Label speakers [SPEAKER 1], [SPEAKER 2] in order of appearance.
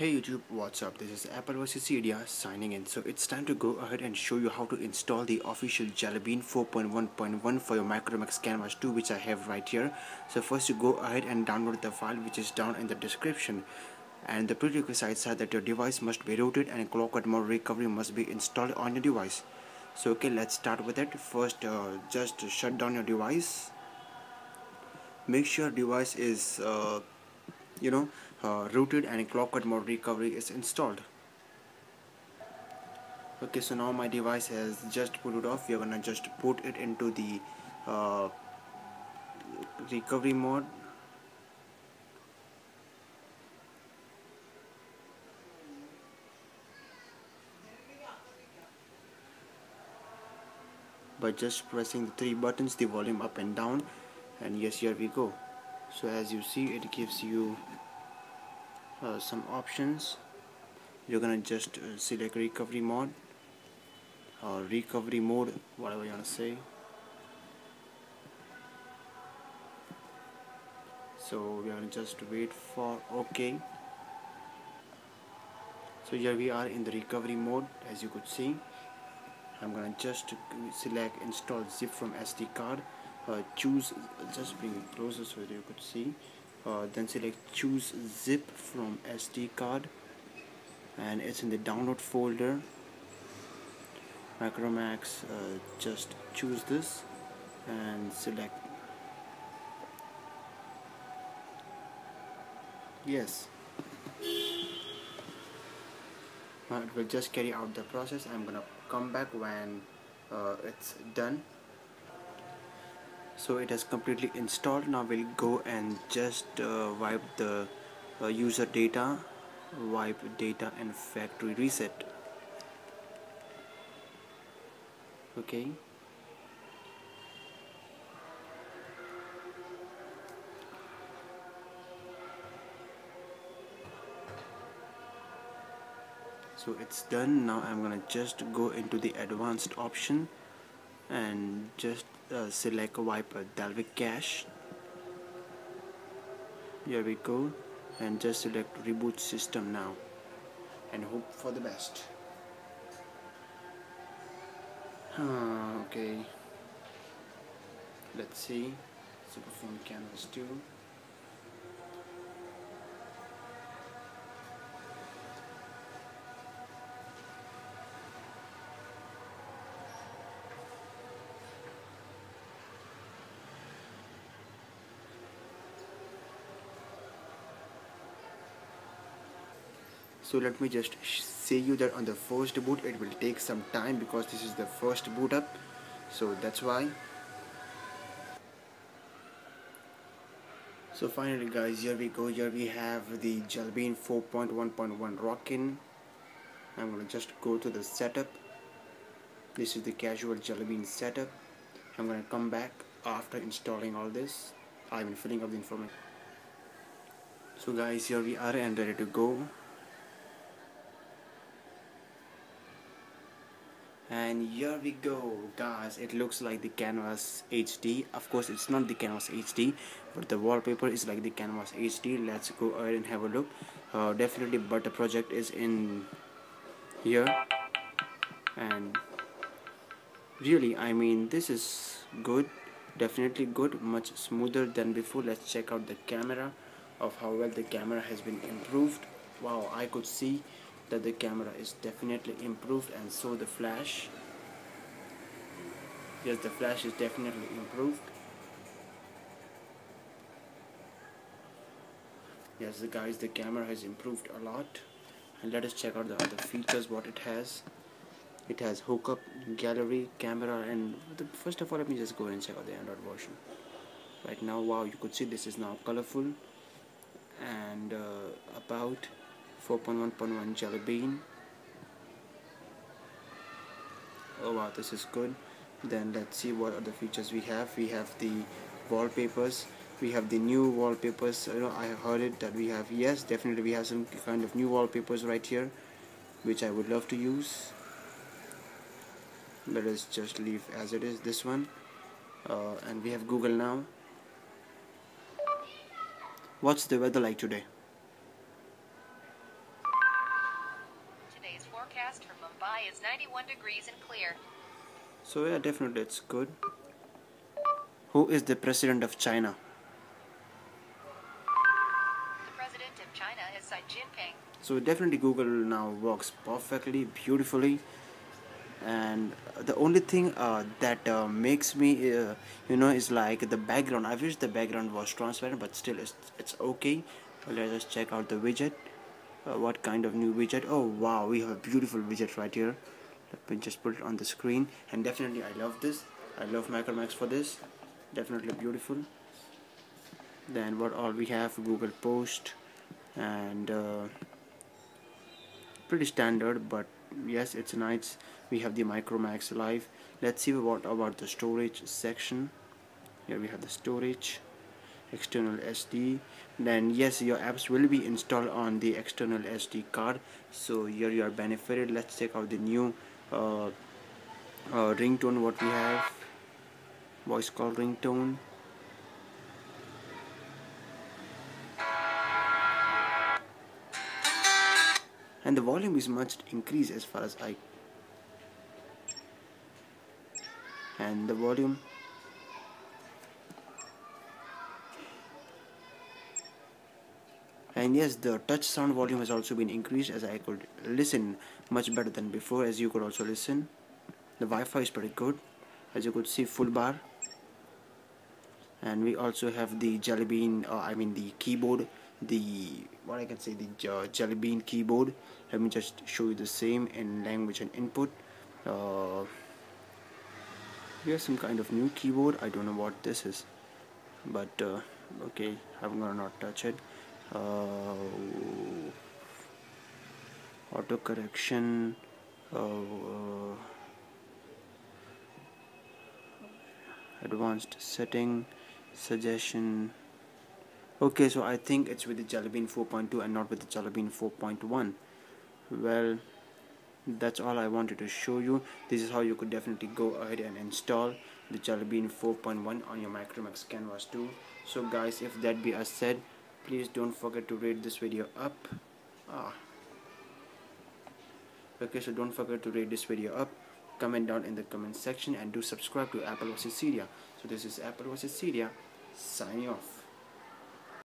[SPEAKER 1] Hey YouTube, what's up? This is Apple vs Cydia signing in. So it's time to go ahead and show you how to install the official Jelly Bean 4.1.1 for your Micromax Canvas 2 which I have right here. So first you go ahead and download the file which is down in the description. And the prerequisites are that your device must be rooted and ClockworkMod recovery must be installed on your device. So okay, let's start with it. First, uh, just shut down your device. Make sure device is, uh, you know, uh, rooted and ClockworkMod recovery is installed. Okay so now my device has just it off. We are gonna just put it into the uh, recovery mode. By just pressing the three buttons the volume up and down and yes here we go so as you see it gives you uh, some options. You're gonna just uh, select recovery mode or recovery mode whatever you want to say. So we are just wait for OK. So here we are in the recovery mode as you could see. I'm gonna just select install zip from SD card choose just bring it closer so that you could see. Uh, then select choose zip from SD card. And it's in the download folder. Micromax uh, just choose this and select. Yes. Uh, it will just carry out the process. I'm gonna come back when uh, it's done so it has completely installed. Now we'll go and just uh, wipe the uh, user data wipe data and factory reset. Okay. So it's done. Now I'm gonna just go into the advanced option and just uh, select wipe Dalvik cache here we go. And just select reboot system now. And hope for the best. Okay. Let's see. Superphone canvas 2 so let me just say you that on the first boot it will take some time because this is the first boot up. So that's why. So finally guys here we go. Here we have the Jelly Bean 4.1.1 rockin I'm gonna just go to the setup. This is the casual Jelly Bean setup. I'm gonna come back after installing all this. I've been filling up the information. So guys here we are and ready to go and here we go guys. It looks like the canvas HD of course it's not the canvas HD but the wallpaper is like the canvas HD let's go ahead and have a look. Uh, definitely but the project is in here. And really I mean this is good. Definitely good. Much smoother than before. Let's check out the camera of how well the camera has been improved. Wow I could see that the camera is definitely improved and so the flash. Yes the flash is definitely improved. Yes the guys the camera has improved a lot. And let us check out the other features what it has. It has hookup gallery camera and the, first of all let me just go and check out the android version. Right now wow you could see this is now colorful. And uh, about 4.1.1 jelly bean. Oh wow this is good. Then let's see what other features we have. We have the wallpapers. We have the new wallpapers. You know I heard it that we have yes definitely we have some kind of new wallpapers right here which I would love to use. Let us just leave as it is this one. Uh, and we have Google now. What's the weather like today
[SPEAKER 2] is 91 degrees and clear.
[SPEAKER 1] So yeah, definitely it's good. Who is the president of China?
[SPEAKER 2] The president of China is Xi Jinping.
[SPEAKER 1] So definitely Google now works perfectly, beautifully. And the only thing uh, that uh, makes me, uh, you know, is like the background. I wish the background was transparent, but still it's, it's okay. Let us check out the widget. Uh, what kind of new widget? Oh wow, we have a beautiful widget right here. Let me just put it on the screen. And definitely I love this. I love Micromax for this definitely beautiful then what all we have Google Post and uh, pretty standard but yes it's nice we have the Micromax Live let's see what about the storage section here we have the storage external SD then yes your apps will be installed on the external SD card. So here you are benefited. Let's check out the new uh, uh, ringtone what we have. Voice call ringtone. And the volume is much increased as far as I and the volume and yes the touch sound volume has also been increased as I could listen much better than before as you could also listen. The Wi-Fi is pretty good as you could see full bar. And we also have the jelly bean uh, I mean the keyboard the what I can say the uh, jelly bean keyboard. Let me just show you the same in language and input. Uh, here's some kind of new keyboard. I don't know what this is but uh, okay I'm gonna not touch it uh, auto correction uh, advanced setting suggestion. Okay so I think it's with the Jelly Bean 4.2 and not with the Jelly Bean 4.1 well that's all I wanted to show you. This is how you could definitely go ahead and install the Jelly Bean 4.1 on your Micromax Canvas 2 so guys if that be as said please don't forget to rate this video up. Ah. okay so don't forget to rate this video up. Comment down in the comment section and do subscribe to Apple vs Cydia so this is Apple vs Cydia signing off